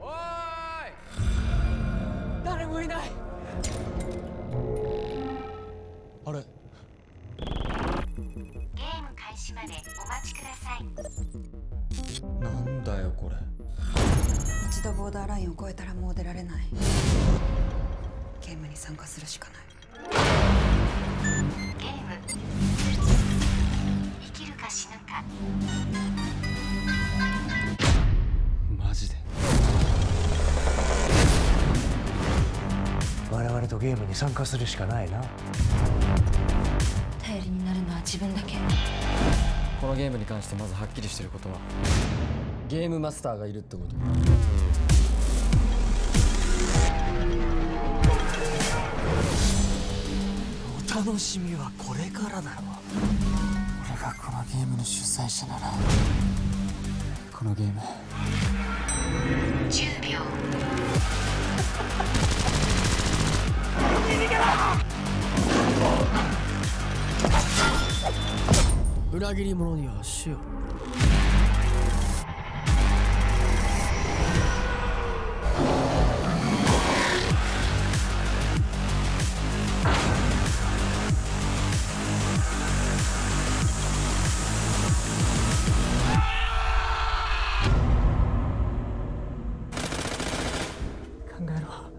おい。誰もいない。あれ。ゲーム開始までお待ちください。なんだよこれ。一度ボーダーラインを越えたらもう出られない。ゲームに参加するしかない。とゲームに参加するしかないな。頼りになるのは自分だけ。このゲームに関してまずはっきりしてることはゲームマスターがいるってこと。お楽しみはこれからだろ俺がこのゲームの主催者ならこのゲーム切り者には死を。考えろ。